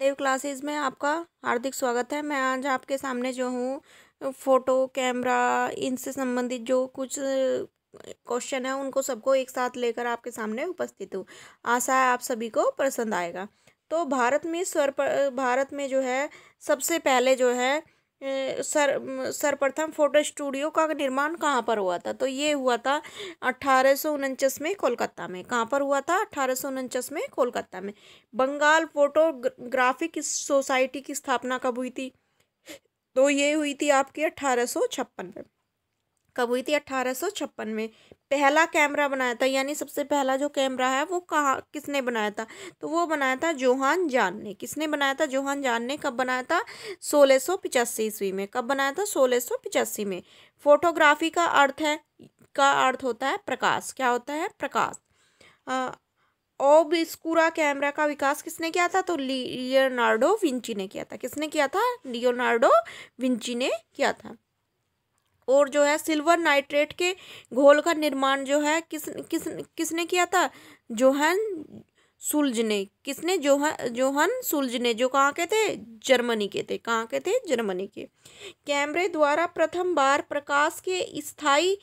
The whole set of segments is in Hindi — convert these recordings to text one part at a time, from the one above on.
देव क्लासेस में आपका हार्दिक स्वागत है। मैं आज आपके सामने जो हूँ, फ़ोटो, कैमरा, इनसे संबंधित जो कुछ, क्वेश्चन है, उनको सबको एक साथ लेकर आपके सामने उपस्थित हूँ। आशा है आप सभी को पसंद आएगा। तो भारत में स्वर पर, भारत में जो है, सबसे पहले जो है सर सर्वप्रथम फ़ोटो स्टूडियो का निर्माण कहाँ पर हुआ था? तो ये हुआ था अट्ठारह में कोलकाता में। कहाँ पर हुआ था? अट्ठारह में कोलकाता में। बंगाल फोटोग्राफिक सोसाइटी की स्थापना कब हुई थी? तो ये हुई थी आपकी अट्ठारह में। कब हुई थी अट्ठारह में। पहला कैमरा बनाया था, यानी सबसे पहला जो कैमरा है वो कहाँ, किसने बनाया था? तो वो बनाया था जोहान जान ने। किसने बनाया था? जोहान जान ने। कब बनाया था? सोलह सौ पिचासी ईस्वी में। कब बनाया था? सोलह सौ पिचासी में। फोटोग्राफी का अर्थ है, का अर्थ होता है प्रकाश। क्या होता है? प्रकाश। ओबिस्कुरा कैमरा का विकास किसने किया था? तो लियोनार्डो विंची ने किया था। किसने किया था? लियोनार्डो विंची ने किया था। और जो है सिल्वर नाइट्रेट के घोल का निर्माण जो है किस किस किसने किया था? जोहन सुलझ ने किसने जोहन जोहन सुलझ ने जो कहाँ के थे? जर्मनी के थे। कहाँ के थे? जर्मनी के। कैमरे द्वारा प्रथम बार प्रकाश के स्थायी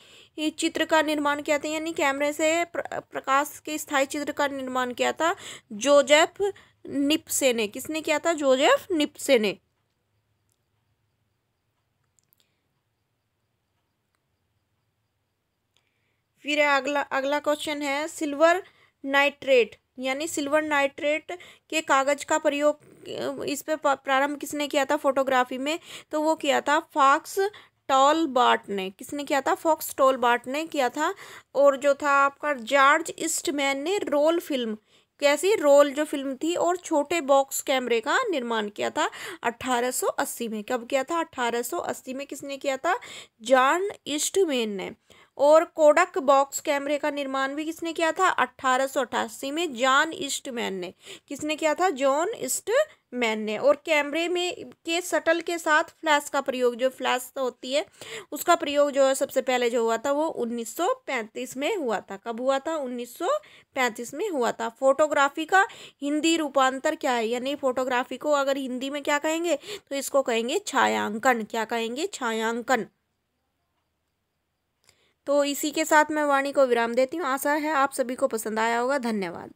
चित्र का निर्माण किया था यानी कैमरे से प्र, प्रकाश के स्थायी चित्र का निर्माण किया था जोजेफ निप्से ने किसने किया था? जोजेफ निप्से ने फिर अगला अगला क्वेश्चन है सिल्वर नाइट्रेट, यानी सिल्वर नाइट्रेट के कागज़ का प्रयोग इस पे प्रारंभ किसने किया था फोटोग्राफी में? तो वो किया था फॉक्स टॉल बाट ने। किसने किया था? फॉक्स टॉल बाट ने किया था। और जो था आपका जॉर्ज ईस्टमैन ने रोल फ़िल्म, कैसी रोल जो फ़िल्म थी और छोटे बॉक्स कैमरे का निर्माण किया था 1880 में। कब किया था? 1880 में किसने किया था? जॉन ईस्टमैन ने। और कोडक बॉक्स कैमरे का निर्माण भी किसने किया था? अट्ठारह में जॉन ईस्टमैन ने। किसने किया था? जॉन ईस्टमैन ने। और कैमरे में के सटल के साथ फ्लैश का प्रयोग, जो फ्लैश होती है, उसका प्रयोग जो है, सबसे पहले जो हुआ था, वो 1935 में हुआ था। कब हुआ था? 1935 में हुआ था। फोटोग्राफी का हिंदी रूपांतर क्या है? यानी फोटोग्राफी को अगर हिंदी में क्या कहेंगे तो इसको कहेंगे छायांकन। क्या कहेंगे? छायांकन। तो इसी के साथ मैं वाणी को विराम देती हूँ। आशा है आप सभी को पसंद आया होगा। धन्यवाद।